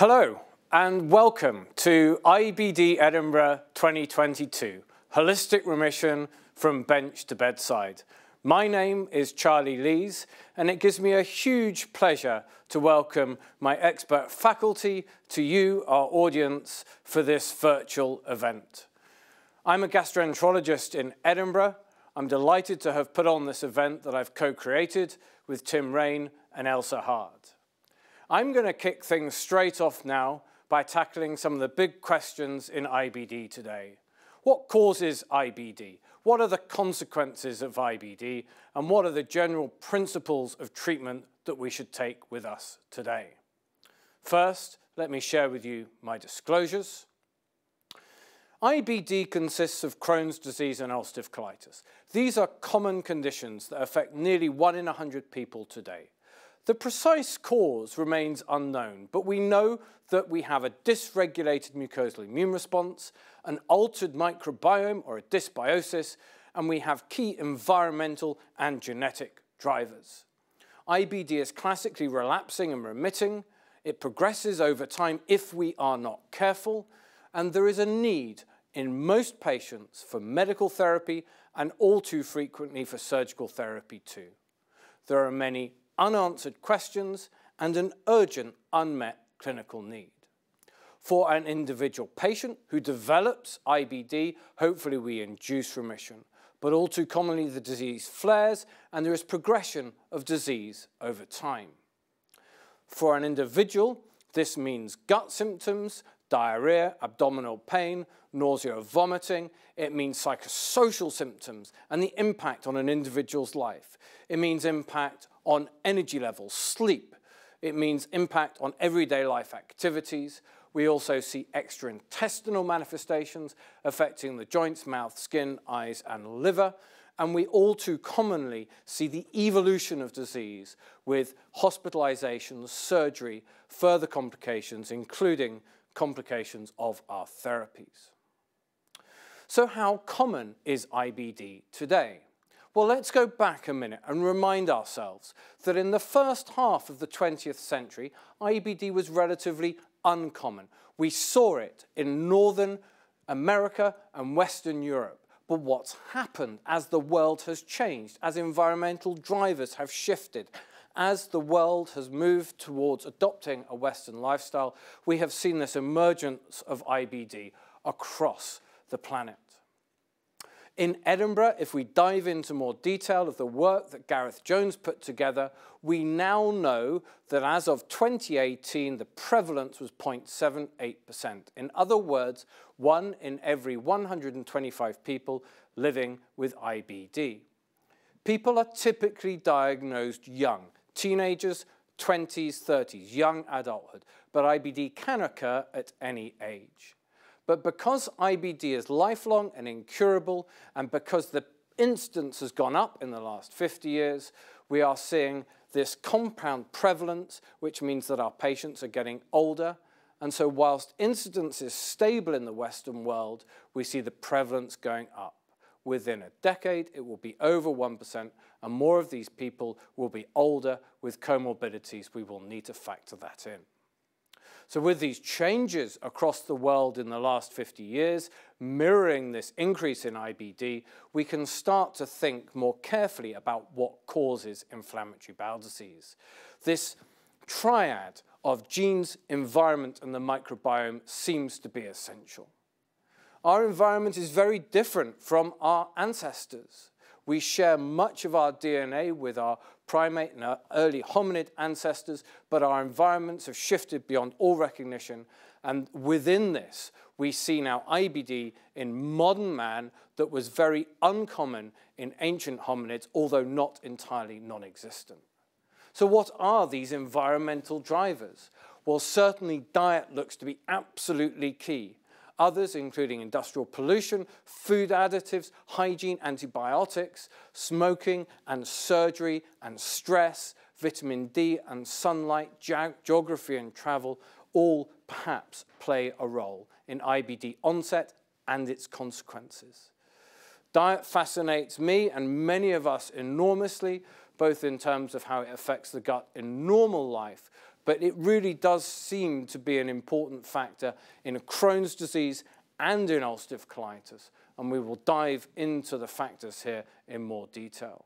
Hello and welcome to IBD Edinburgh 2022, Holistic Remission from Bench to Bedside. My name is Charlie Lees and it gives me a huge pleasure to welcome my expert faculty to you, our audience, for this virtual event. I'm a gastroenterologist in Edinburgh. I'm delighted to have put on this event that I've co-created with Tim Raine and Ailsa Hart. I'm going to kick things straight off now by tackling some of the big questions in IBD today. What causes IBD? What are the consequences of IBD? And what are the general principles of treatment that we should take with us today? First, let me share with you my disclosures. IBD consists of Crohn's disease and ulcerative colitis. These are common conditions that affect nearly one in 100 people today. The precise cause remains unknown, but we know that we have a dysregulated mucosal immune response, an altered microbiome or a dysbiosis, and we have key environmental and genetic drivers. IBD is classically relapsing and remitting. It progresses over time if we are not careful, and there is a need in most patients for medical therapy and all too frequently for surgical therapy too. There are many unanswered questions, and an urgent unmet clinical need. For an individual patient who develops IBD, hopefully we induce remission, but all too commonly the disease flares and there is progression of disease over time. For an individual, this means gut symptoms, diarrhea, abdominal pain, nausea, vomiting. It means psychosocial symptoms and the impact on an individual's life. It means impact on energy levels, sleep. It means impact on everyday life activities. We also see extraintestinal manifestations affecting the joints, mouth, skin, eyes, and liver. And we all too commonly see the evolution of disease with hospitalizations, surgery, further complications, including complications of our therapies. So how common is IBD today? Well, let's go back a minute and remind ourselves that in the first half of the 20th century, IBD was relatively uncommon. We saw it in Northern America and Western Europe. But what's happened as the world has changed, as environmental drivers have shifted, as the world has moved towards adopting a Western lifestyle, we have seen this emergence of IBD across the planet. In Edinburgh, if we dive into more detail of the work that Gareth Jones put together, we now know that as of 2018, the prevalence was 0.78%. In other words, one in every 125 people living with IBD. People are typically diagnosed young, teenagers, 20s, 30s, young adulthood, but IBD can occur at any age. But because IBD is lifelong and incurable, and because the incidence has gone up in the last 50 years, we are seeing this compound prevalence, which means that our patients are getting older. And so whilst incidence is stable in the Western world, we see the prevalence going up. Within a decade, it will be over 1%, and more of these people will be older with comorbidities. We will need to factor that in. So with these changes across the world in the last 50 years, mirroring this increase in IBD, we can start to think more carefully about what causes inflammatory bowel disease. This triad of genes, environment, and the microbiome seems to be essential. Our environment is very different from our ancestors. We share much of our DNA with our primate and early hominid ancestors, but our environments have shifted beyond all recognition. And within this, we see now IBD in modern man that was very uncommon in ancient hominids, although not entirely non-existent. So what are these environmental drivers? Well, certainly diet looks to be absolutely key. Others, including industrial pollution, food additives, hygiene, antibiotics, smoking and surgery and stress, vitamin D and sunlight, ge geography and travel, all perhaps play a role in IBD onset and its consequences. Diet fascinates me and many of us enormously, both in terms of how it affects the gut in normal life, but it really does seem to be an important factor in Crohn's disease and in ulcerative colitis, and we will dive into the factors here in more detail.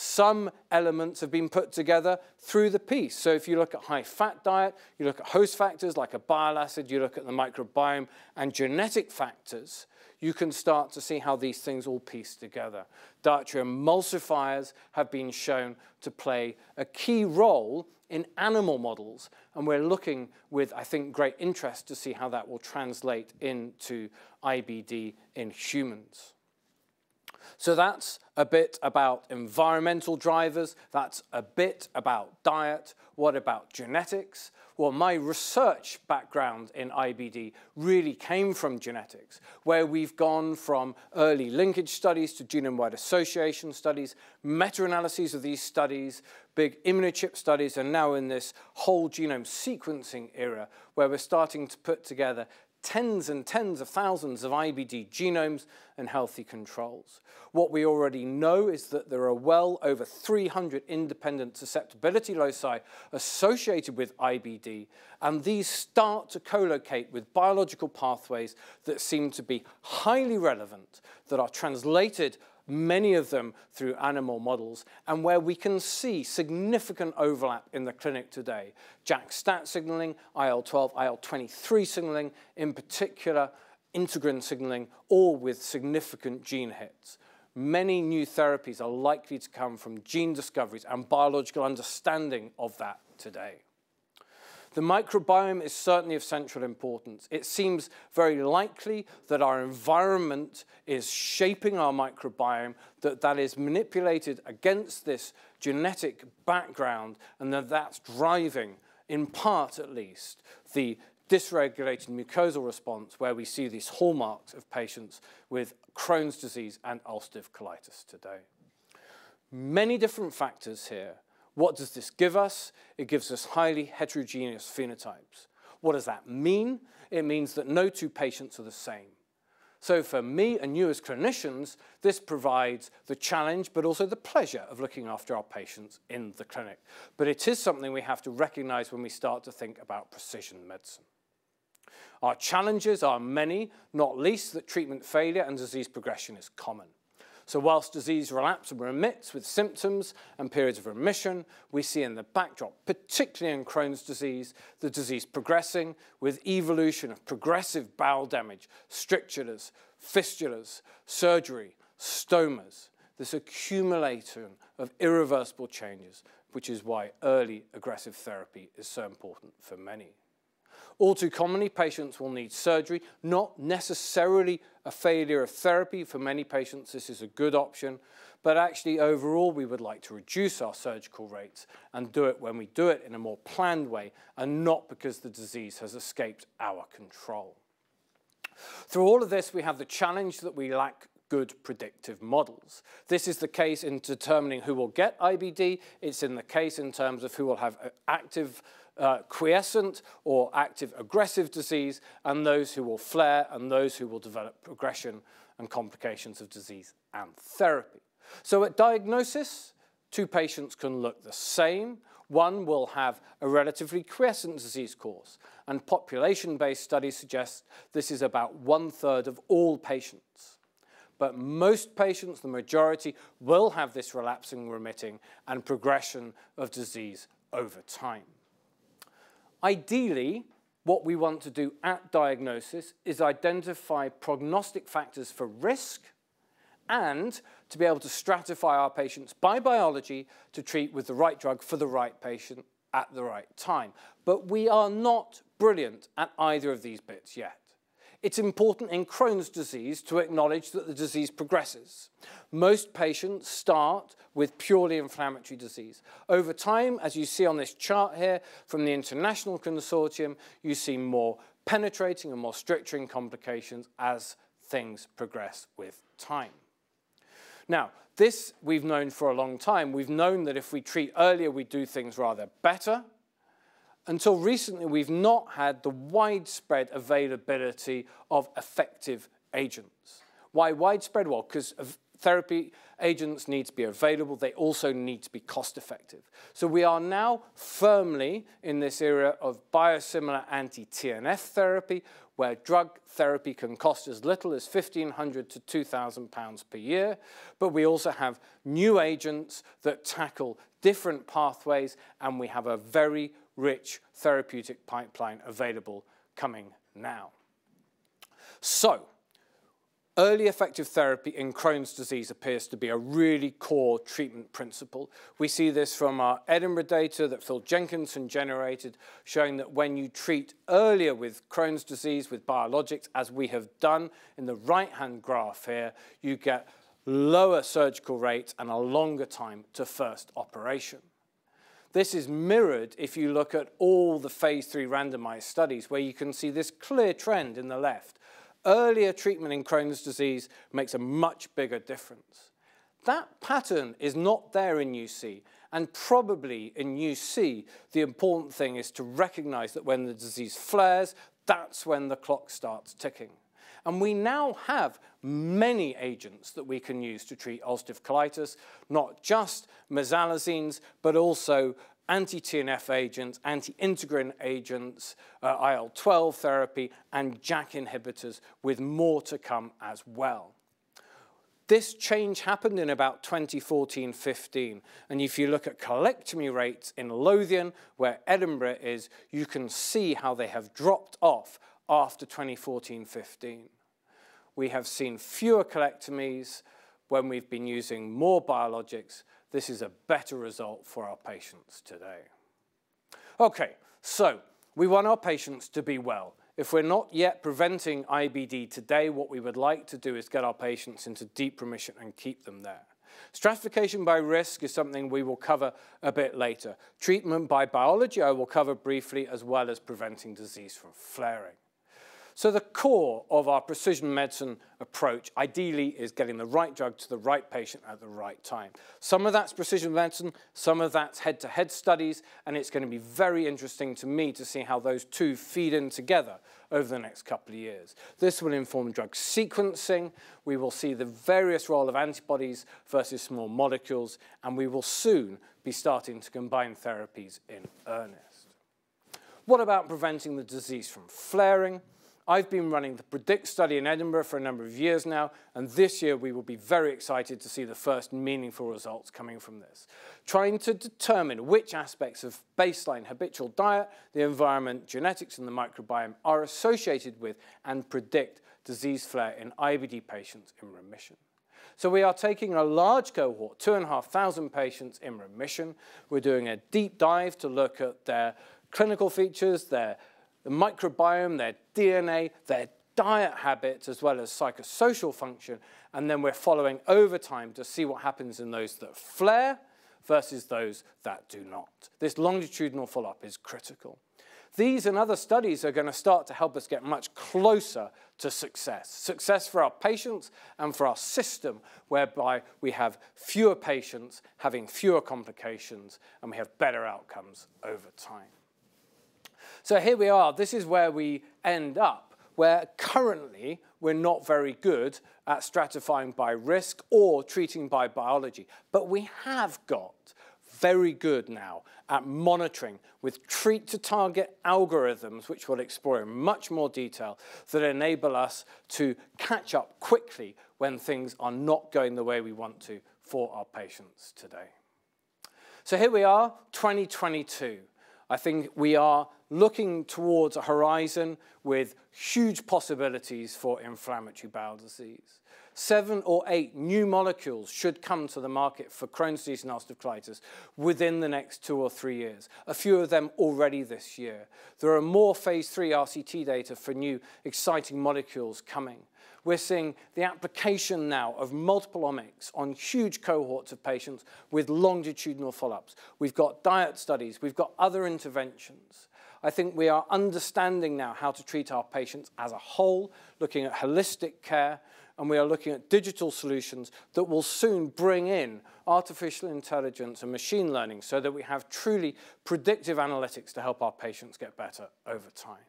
Some elements have been put together through the piece. So if you look at high-fat diet, you look at host factors like a bile acid, you look at the microbiome and genetic factors, you can start to see how these things all piece together. Dietary emulsifiers have been shown to play a key role in animal models, and we're looking with, I think, great interest to see how that will translate into IBD in humans. So that's a bit about environmental drivers. That's a bit about diet. What about genetics? Well, my research background in IBD really came from genetics, where we've gone from early linkage studies to genome-wide association studies, meta-analyses of these studies, big immunochip studies, and now in this whole genome sequencing era, where we're starting to put together tens and tens of thousands of IBD genomes and healthy controls. What we already know is that there are well over 300 independent susceptibility loci associated with IBD, and these start to co-locate with biological pathways that seem to be highly relevant, that are translated many of them through animal models, and where we can see significant overlap in the clinic today. JAK-STAT signaling, IL-12, IL-23 signaling, in particular, integrin signaling, all with significant gene hits. Many new therapies are likely to come from gene discoveries and biological understanding of that today. The microbiome is certainly of central importance. It seems very likely that our environment is shaping our microbiome, that that is manipulated against this genetic background, and that that's driving, in part at least, the dysregulated mucosal response where we see these hallmarks of patients with Crohn's disease and ulcerative colitis today. Many different factors here what does this give us? It gives us highly heterogeneous phenotypes. What does that mean? It means that no two patients are the same. So for me and you as clinicians, this provides the challenge, but also the pleasure of looking after our patients in the clinic. But it is something we have to recognize when we start to think about precision medicine. Our challenges are many, not least that treatment failure and disease progression is common. So whilst disease relapse remits with symptoms and periods of remission, we see in the backdrop, particularly in Crohn's disease, the disease progressing with evolution of progressive bowel damage, strictures, fistulas, surgery, stomas, this accumulation of irreversible changes, which is why early aggressive therapy is so important for many. All too commonly, patients will need surgery, not necessarily a failure of therapy. For many patients, this is a good option. But actually, overall, we would like to reduce our surgical rates and do it when we do it in a more planned way and not because the disease has escaped our control. Through all of this, we have the challenge that we lack good predictive models. This is the case in determining who will get IBD. It's in the case in terms of who will have active uh, quiescent or active aggressive disease, and those who will flare and those who will develop progression and complications of disease and therapy. So at diagnosis, two patients can look the same. One will have a relatively quiescent disease course, and population-based studies suggest this is about one-third of all patients. But most patients, the majority, will have this relapsing remitting and progression of disease over time. Ideally, what we want to do at diagnosis is identify prognostic factors for risk and to be able to stratify our patients by biology to treat with the right drug for the right patient at the right time. But we are not brilliant at either of these bits yet. It's important in Crohn's disease to acknowledge that the disease progresses. Most patients start with purely inflammatory disease. Over time, as you see on this chart here from the International Consortium, you see more penetrating and more stricturing complications as things progress with time. Now, this we've known for a long time. We've known that if we treat earlier, we do things rather better until recently, we've not had the widespread availability of effective agents. Why widespread? Well, because therapy agents need to be available. They also need to be cost effective. So we are now firmly in this era of biosimilar anti-TNF therapy, where drug therapy can cost as little as 1,500 to 2,000 pounds per year. But we also have new agents that tackle different pathways, and we have a very rich therapeutic pipeline available coming now. So, Early effective therapy in Crohn's disease appears to be a really core treatment principle. We see this from our Edinburgh data that Phil Jenkinson generated, showing that when you treat earlier with Crohn's disease with biologics, as we have done in the right-hand graph here, you get lower surgical rates and a longer time to first operation. This is mirrored if you look at all the phase three randomized studies where you can see this clear trend in the left earlier treatment in Crohn's disease makes a much bigger difference. That pattern is not there in UC, and probably in UC, the important thing is to recognize that when the disease flares, that's when the clock starts ticking. And we now have many agents that we can use to treat ulcerative colitis, not just mesalazines, but also anti-TNF agents, anti-integrin agents, uh, IL-12 therapy, and JAK inhibitors, with more to come as well. This change happened in about 2014-15, and if you look at colectomy rates in Lothian, where Edinburgh is, you can see how they have dropped off after 2014-15. We have seen fewer colectomies when we've been using more biologics, this is a better result for our patients today. Okay, so we want our patients to be well. If we're not yet preventing IBD today, what we would like to do is get our patients into deep remission and keep them there. Stratification by risk is something we will cover a bit later. Treatment by biology I will cover briefly, as well as preventing disease from flaring. So the core of our precision medicine approach, ideally, is getting the right drug to the right patient at the right time. Some of that's precision medicine, some of that's head-to-head -head studies, and it's going to be very interesting to me to see how those two feed in together over the next couple of years. This will inform drug sequencing. We will see the various role of antibodies versus small molecules, and we will soon be starting to combine therapies in earnest. What about preventing the disease from flaring? I've been running the PREDICT study in Edinburgh for a number of years now, and this year we will be very excited to see the first meaningful results coming from this. Trying to determine which aspects of baseline habitual diet, the environment, genetics, and the microbiome are associated with and predict disease flare in IBD patients in remission. So we are taking a large cohort, 2,500 patients in remission. We're doing a deep dive to look at their clinical features, their the microbiome, their DNA, their diet habits, as well as psychosocial function, and then we're following over time to see what happens in those that flare versus those that do not. This longitudinal follow-up is critical. These and other studies are going to start to help us get much closer to success. Success for our patients and for our system, whereby we have fewer patients having fewer complications and we have better outcomes over time. So here we are. This is where we end up, where currently we're not very good at stratifying by risk or treating by biology. But we have got very good now at monitoring with treat to target algorithms, which we'll explore in much more detail, that enable us to catch up quickly when things are not going the way we want to for our patients today. So here we are, 2022. I think we are looking towards a horizon with huge possibilities for inflammatory bowel disease. Seven or eight new molecules should come to the market for Crohn's disease and ulcerative colitis within the next two or three years, a few of them already this year. There are more phase three RCT data for new exciting molecules coming. We're seeing the application now of multiple omics on huge cohorts of patients with longitudinal follow-ups. We've got diet studies, we've got other interventions. I think we are understanding now how to treat our patients as a whole, looking at holistic care, and we are looking at digital solutions that will soon bring in artificial intelligence and machine learning so that we have truly predictive analytics to help our patients get better over time.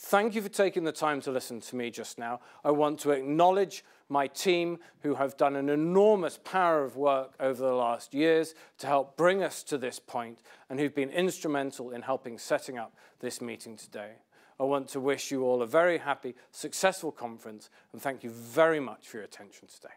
Thank you for taking the time to listen to me just now. I want to acknowledge my team who have done an enormous power of work over the last years to help bring us to this point and who've been instrumental in helping setting up this meeting today. I want to wish you all a very happy, successful conference and thank you very much for your attention today.